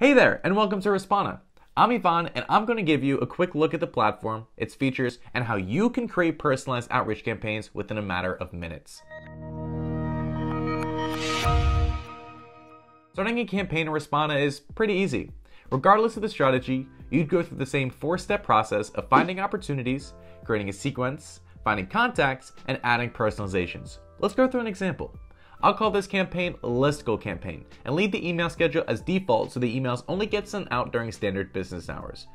Hey there, and welcome to Respona. I'm Ivan, and I'm going to give you a quick look at the platform, its features, and how you can create personalized outreach campaigns within a matter of minutes. Starting a campaign in Respona is pretty easy. Regardless of the strategy, you'd go through the same four step process of finding opportunities, creating a sequence, finding contacts, and adding personalizations. Let's go through an example. I'll call this campaign Listicle Campaign and leave the email schedule as default so the emails only get sent out during standard business hours.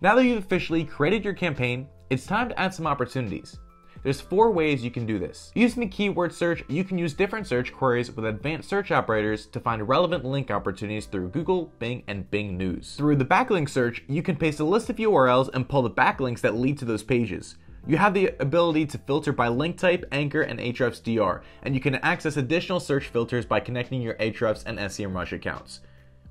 Now that you've officially created your campaign, it's time to add some opportunities. There's four ways you can do this. Using the keyword search, you can use different search queries with advanced search operators to find relevant link opportunities through Google, Bing, and Bing News. Through the backlink search, you can paste a list of URLs and pull the backlinks that lead to those pages. You have the ability to filter by link type, anchor, and Ahrefs DR, and you can access additional search filters by connecting your Ahrefs and SEMrush accounts.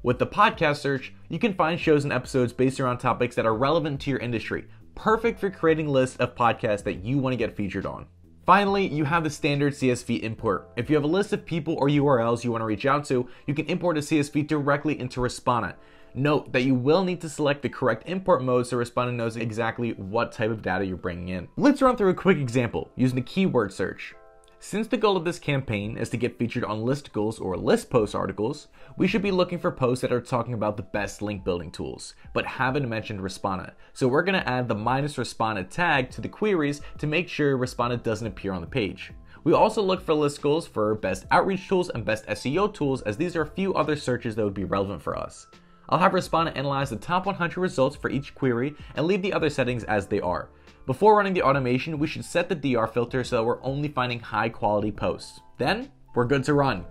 With the podcast search, you can find shows and episodes based around topics that are relevant to your industry, perfect for creating lists of podcasts that you want to get featured on. Finally, you have the standard CSV import. If you have a list of people or URLs you want to reach out to, you can import a CSV directly into Respona. Note that you will need to select the correct import mode so Respona knows exactly what type of data you're bringing in. Let's run through a quick example using the keyword search. Since the goal of this campaign is to get featured on listicles or list post articles, we should be looking for posts that are talking about the best link building tools, but haven't mentioned Respona. So we're gonna add the minus Respona tag to the queries to make sure Respona doesn't appear on the page. We also look for listicles for best outreach tools and best SEO tools as these are a few other searches that would be relevant for us. I'll have Respona analyze the top 100 results for each query and leave the other settings as they are. Before running the automation, we should set the DR filter so that we're only finding high quality posts. Then, we're good to run.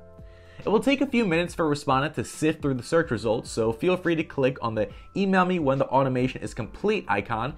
It will take a few minutes for Respona to sift through the search results, so feel free to click on the email me when the automation is complete icon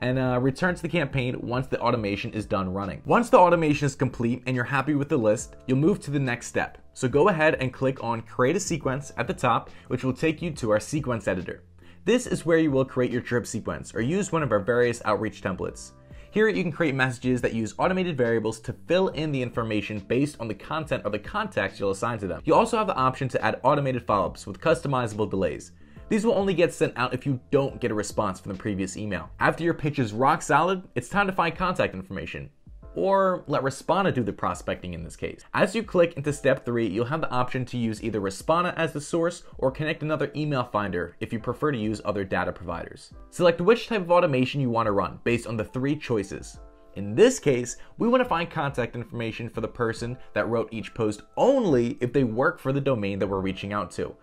and uh, return to the campaign once the automation is done running. Once the automation is complete and you're happy with the list, you'll move to the next step. So go ahead and click on create a sequence at the top, which will take you to our sequence editor. This is where you will create your drip sequence or use one of our various outreach templates. Here you can create messages that use automated variables to fill in the information based on the content or the context you'll assign to them. You also have the option to add automated follow-ups with customizable delays. These will only get sent out if you don't get a response from the previous email. After your pitch is rock solid, it's time to find contact information. Or let Respona do the prospecting in this case. As you click into step 3, you'll have the option to use either Respona as the source or connect another email finder if you prefer to use other data providers. Select which type of automation you want to run based on the three choices. In this case, we want to find contact information for the person that wrote each post only if they work for the domain that we're reaching out to.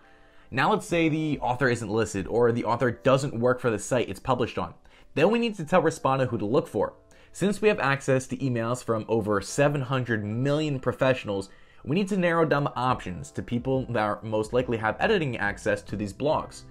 Now let's say the author isn't listed or the author doesn't work for the site it's published on. Then we need to tell Respona who to look for. Since we have access to emails from over 700 million professionals, we need to narrow down the options to people that are most likely have editing access to these blogs.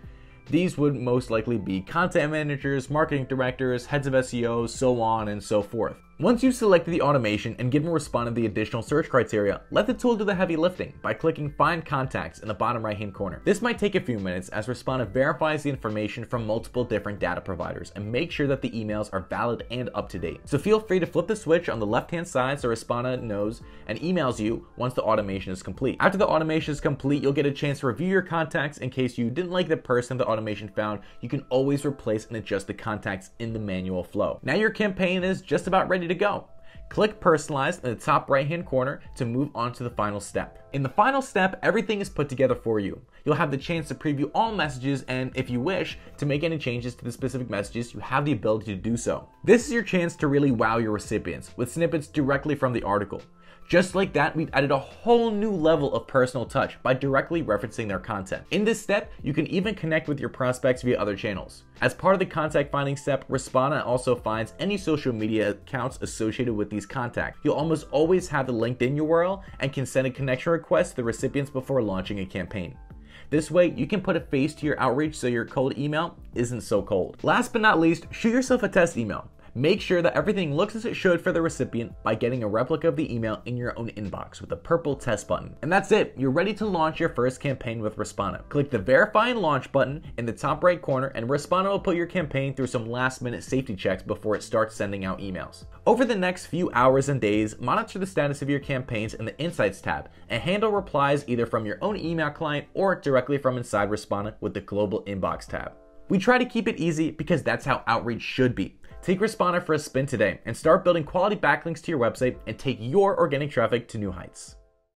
These would most likely be content managers, marketing directors, heads of SEO, so on and so forth. Once you've selected the automation and given Respona the additional search criteria, let the tool do the heavy lifting by clicking Find Contacts in the bottom right hand corner. This might take a few minutes as Respona verifies the information from multiple different data providers and make sure that the emails are valid and up to date. So feel free to flip the switch on the left hand side so Respona knows and emails you once the automation is complete. After the automation is complete, you'll get a chance to review your contacts in case you didn't like the person the automation found. You can always replace and adjust the contacts in the manual flow. Now your campaign is just about ready ready to go. Click Personalize in the top right hand corner to move on to the final step. In the final step, everything is put together for you. You'll have the chance to preview all messages and if you wish to make any changes to the specific messages, you have the ability to do so. This is your chance to really wow your recipients with snippets directly from the article. Just like that, we've added a whole new level of personal touch by directly referencing their content. In this step, you can even connect with your prospects via other channels. As part of the contact finding step, Respona also finds any social media accounts associated with these contacts. You'll almost always have the LinkedIn URL and can send a connection request to the recipients before launching a campaign. This way, you can put a face to your outreach so your cold email isn't so cold. Last but not least, shoot yourself a test email. Make sure that everything looks as it should for the recipient by getting a replica of the email in your own inbox with a purple test button. And that's it, you're ready to launch your first campaign with Respona. Click the Verify and Launch button in the top right corner, and Respona will put your campaign through some last minute safety checks before it starts sending out emails. Over the next few hours and days, monitor the status of your campaigns in the Insights tab and handle replies either from your own email client or directly from inside Respona with the Global Inbox tab. We try to keep it easy because that's how outreach should be. Take Respona for a spin today and start building quality backlinks to your website and take your organic traffic to new heights.